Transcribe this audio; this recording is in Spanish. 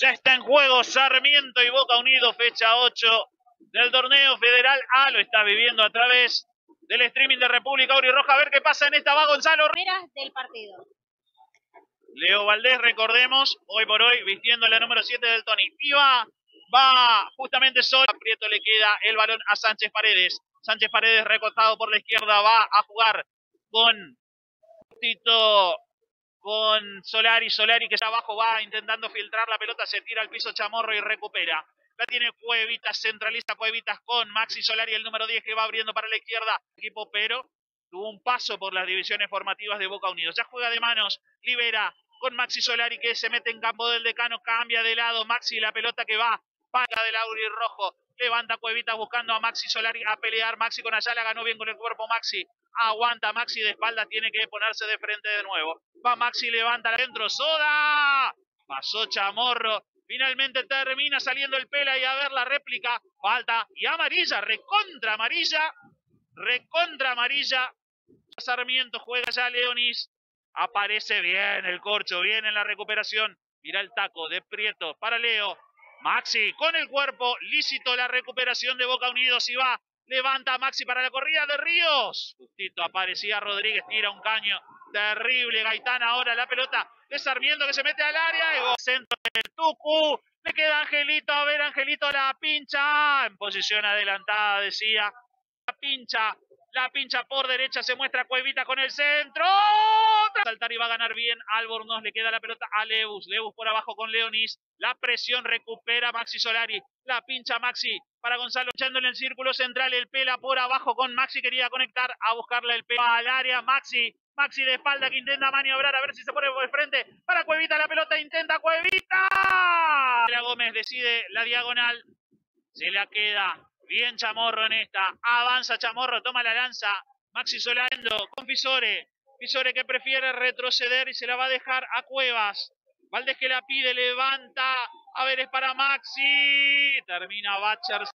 Ya está en juego Sarmiento y Boca Unido, fecha 8 del torneo federal A. Lo está viviendo a través del streaming de República Roja. A ver qué pasa en esta. Va Gonzalo. Del partido. Leo Valdés, recordemos, hoy por hoy vistiendo la número 7 del Tony. Y va, va justamente solo. A Prieto le queda el balón a Sánchez Paredes. Sánchez Paredes recostado por la izquierda va a jugar con Tito con Solari, Solari que está abajo va intentando filtrar la pelota, se tira al piso Chamorro y recupera. La tiene Cuevitas, centralista Cuevitas con Maxi Solari, el número 10 que va abriendo para la izquierda. Equipo pero tuvo un paso por las divisiones formativas de Boca Unidos. Ya juega de manos, libera con Maxi Solari que se mete en campo del decano, cambia de lado Maxi, la pelota que va para del Auri Rojo. Levanta Cuevitas buscando a Maxi Solari a pelear. Maxi con Ayala ganó bien con el cuerpo Maxi. Aguanta Maxi de espalda, tiene que ponerse de frente de nuevo. Va Maxi, levanta adentro. ¡Soda! Pasó Chamorro. Finalmente termina saliendo el pela y a ver la réplica. Falta y amarilla, recontra amarilla. Recontra amarilla. Sarmiento juega ya Leonis. Aparece bien el corcho, bien en la recuperación. Mira el taco de Prieto para Leo. Maxi con el cuerpo, lícito la recuperación de Boca Unidos y va. Levanta Maxi para la corrida de Ríos. Justito aparecía Rodríguez, tira un caño terrible. Gaitán ahora la pelota de Sarmiento que se mete al área. centro de Tucu. Le queda Angelito. A ver, Angelito la pincha. En posición adelantada, decía. La pincha la pincha por derecha, se muestra Cuevita con el centro. Saltar y va a ganar bien. Albornoz le queda la pelota a Leus. Leus por abajo con Leonis. La presión recupera Maxi Solari. La pincha Maxi para Gonzalo echándole en el círculo central. El pela por abajo con Maxi. Quería conectar a buscarle el pela al área. Maxi. Maxi de espalda que intenta maniobrar a ver si se pone por el frente. Para Cuevita la pelota. Intenta Cuevita. Gómez decide la diagonal. Se la queda Bien Chamorro en esta. Avanza Chamorro, toma la lanza. Maxi Solando con Fisore. Fisore que prefiere retroceder y se la va a dejar a Cuevas. Valdés que la pide, levanta. A ver, es para Maxi. Termina Batcher.